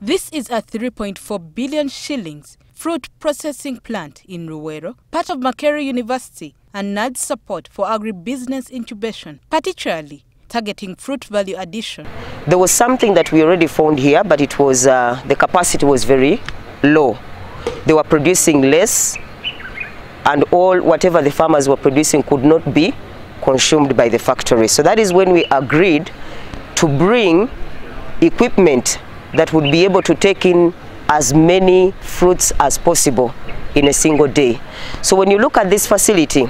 This is a 3.4 billion shillings fruit processing plant in Luweero, part of Makerere University and NAADS support for agribusiness incubation, particularly targeting fruit value addition. There was something that we already found here, but it was uh, the capacity was very low. They were producing less, and all whatever the farmers were producing could not be consumed by the factory. So that is when we agreed to bring equipment that would be able to take in as many fruits as possible in a single day. So when you look at this facility,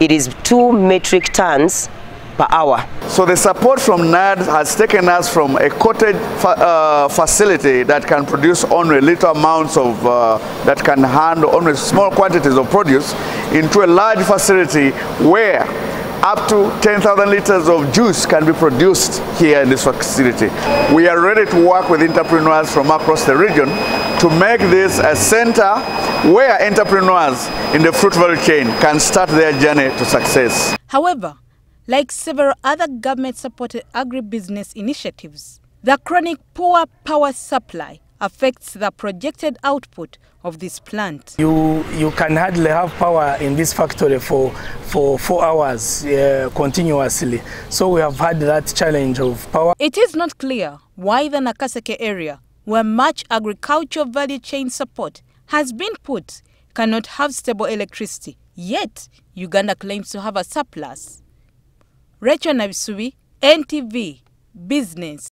it is two metric tons per hour. So the support from NAADS has taken us from a cottage fa uh, facility that can produce only little amounts of, uh, that can handle only small quantities of produce into a large facility where up to 10,000 liters of juice can be produced here in this facility. We are ready to work with entrepreneurs from across the region to make this a center where entrepreneurs in the fruit value chain can start their journey to success. However, like several other government-supported agribusiness initiatives, the chronic poor power supply affects the projected output of this plant. You, you can hardly have power in this factory for, for four hours uh, continuously. So we have had that challenge of power. It is not clear why the Nakaseke area, where much agricultural value chain support has been put, cannot have stable electricity. Yet, Uganda claims to have a surplus. Rachel Nabisubi, NTV, Business.